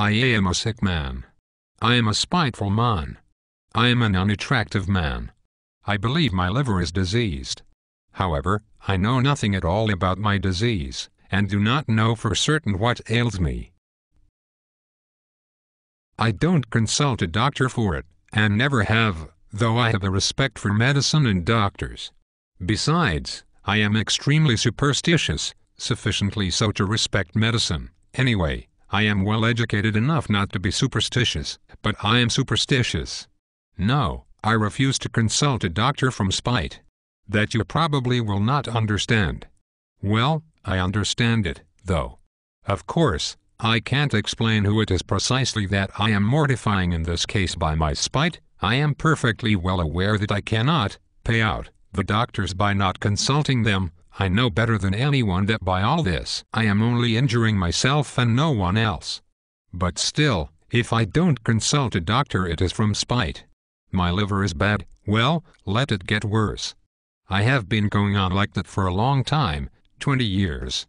I am a sick man. I am a spiteful man. I am an unattractive man. I believe my liver is diseased. However, I know nothing at all about my disease, and do not know for certain what ails me. I don't consult a doctor for it, and never have, though I have a respect for medicine and doctors. Besides, I am extremely superstitious, sufficiently so to respect medicine. Anyway, I am well educated enough not to be superstitious, but I am superstitious. No, I refuse to consult a doctor from spite. That you probably will not understand. Well, I understand it, though. Of course, I can't explain who it is precisely that I am mortifying in this case by my spite. I am perfectly well aware that I cannot pay out the doctors by not consulting them. I know better than anyone that by all this I am only injuring myself and no one else. But still, if I don't consult a doctor it is from spite. My liver is bad, well, let it get worse. I have been going on like that for a long time, 20 years.